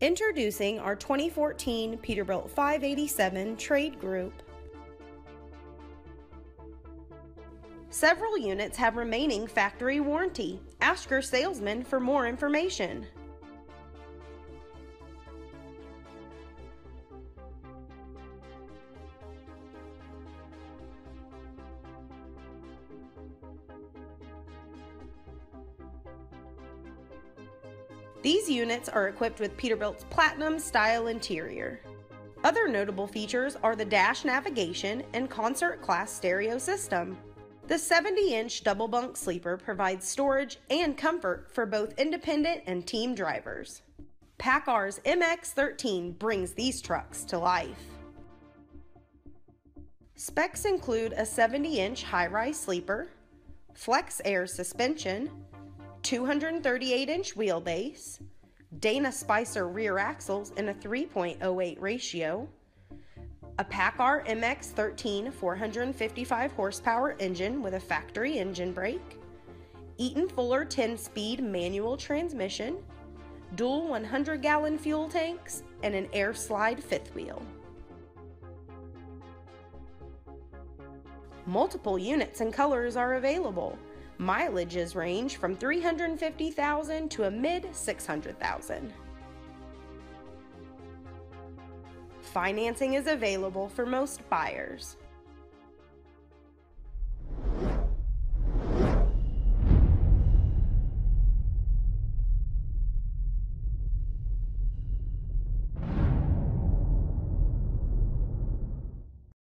Introducing our 2014 Peterbilt 587 Trade Group. Several units have remaining factory warranty. Ask your salesman for more information. These units are equipped with Peterbilt's Platinum style interior. Other notable features are the dash navigation and concert class stereo system. The 70 inch double bunk sleeper provides storage and comfort for both independent and team drivers. PACCAR's MX13 brings these trucks to life. Specs include a 70 inch high rise sleeper, flex air suspension, 238 inch wheelbase, Dana Spicer rear axles in a 3.08 ratio, a PACCAR MX13 455 horsepower engine with a factory engine brake, Eaton Fuller 10 speed manual transmission, dual 100 gallon fuel tanks, and an air slide fifth wheel. Multiple units and colors are available. Mileages range from 350,000 to a mid 600,000. Financing is available for most buyers.